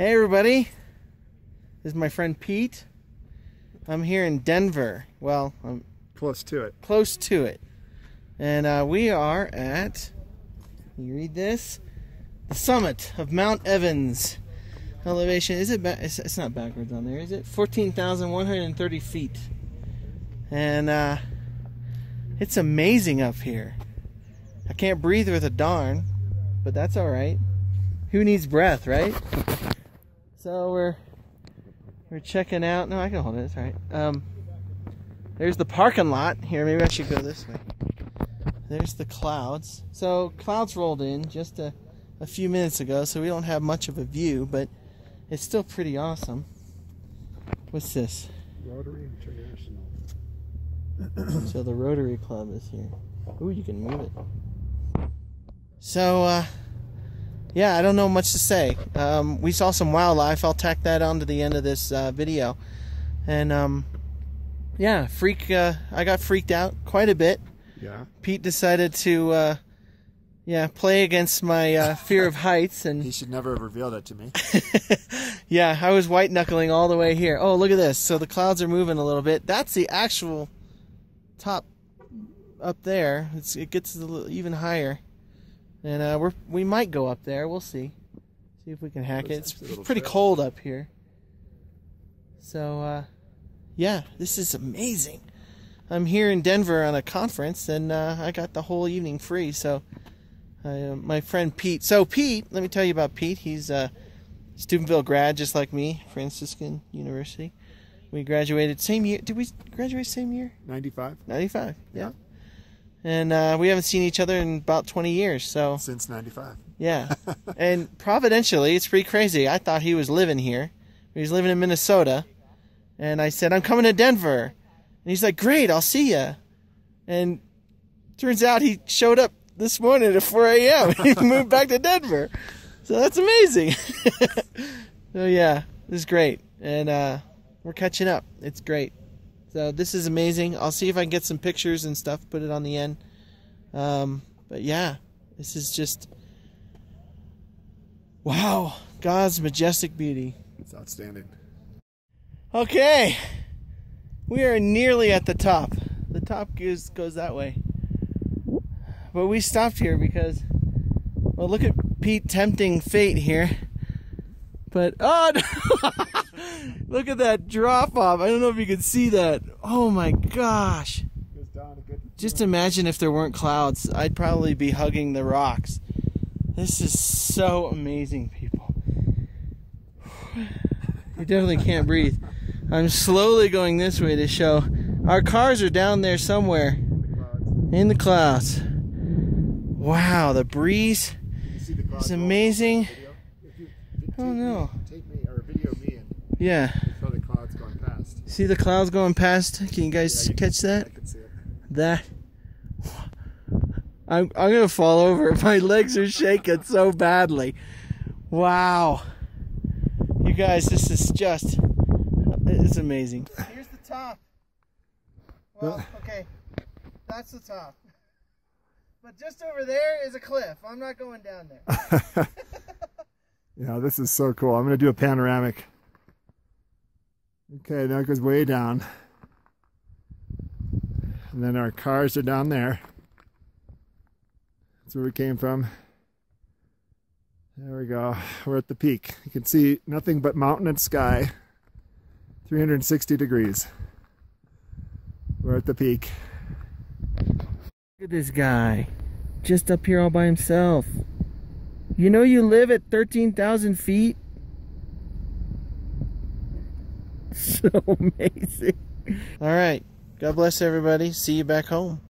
Hey everybody, this is my friend Pete. I'm here in Denver. Well, I'm Close to it. close to it. And uh, we are at, you read this? The summit of Mount Evans. Elevation, is it, ba- it's, it's not backwards on there, is it? 14,130 feet. And uh, it's amazing up here. I can't breathe with a darn, but that's alright. Who needs breath, right? So we're we're checking out. No, I can hold it. It's all right. Um, there's the parking lot. Here, maybe I should go this way. There's the clouds. So clouds rolled in just a, a few minutes ago, so we don't have much of a view, but it's still pretty awesome. What's this? Rotary International. So the Rotary Club is here. Ooh, you can move it. So, uh, yeah, I don't know much to say. Um, we saw some wildlife. I'll tack that onto the end of this uh, video. And, um, yeah, freak. Uh, I got freaked out quite a bit. Yeah. Pete decided to, uh, yeah, play against my uh, fear of heights, and He should never have revealed that to me. yeah, I was white knuckling all the way here. Oh, look at this. So the clouds are moving a little bit. That's the actual top up there. It's, it gets a little, even higher, and uh, we're we might go up there. We'll see. See if we can hack it. Looks It's like a little pretty trail. cold up here. So uh, yeah, this is amazing. I'm here in Denver on a conference, and uh, I got the whole evening free. So, I, uh, my friend Pete. So Pete, let me tell you about Pete. He's a Steubenville grad, just like me, Franciscan University. We graduated same year. Did we graduate same year? 95 95. Yeah. And uh, we haven't seen each other in about 20 years. So since 95. yeah. and providentially, it's pretty crazy. I thought he was living here. He was living in Minnesota. And I said, I'm coming to Denver. And he's like, Great, I'll see ya. And turns out he showed up this morning at 4 a.m. he moved back to Denver. So that's amazing. so yeah, this is great. And uh, we're catching up. It's great. So this is amazing. I'll see if I can get some pictures and stuff, put it on the end. Um, but yeah, this is just wow, God's majestic beauty. It's outstanding. Okay, we are nearly at the top. The top goes goes that way, but we stopped here because well, look at Pete tempting fate here. But oh, no. look at that drop off! I don't know if you can see that. Oh my gosh! Goes down a good. Just imagine if there weren't clouds. I'd probably be hugging the rocks. This is so amazing, people. You definitely can't breathe. I'm slowly going this way to show our cars are down there somewhere in the clouds. Wow, the breeze the is amazing. Video? Oh, no. Me, take me or video me and Yeah. show the clouds going past. See the clouds going past? Can you guys Yeah, you- catch that? I can see it. That I'm I'm gonna fall over. My legs are shaking so badly. Wow. You guys, this is just it's amazing. Here's the top. Well, okay. That's the top. But just over there is a cliff. I'm not going down there. Yeah, this is so cool. I'm going to do a panoramic. Okay, now it goes way down. And then our cars are down there. That's where we came from. There we go. We're at the peak. You can see nothing but mountain and sky. 360 degrees. We're at the peak. Look at this guy. Just up here all by himself. You know you live at 13,000 feet? So amazing. All right. God bless everybody. See you back home.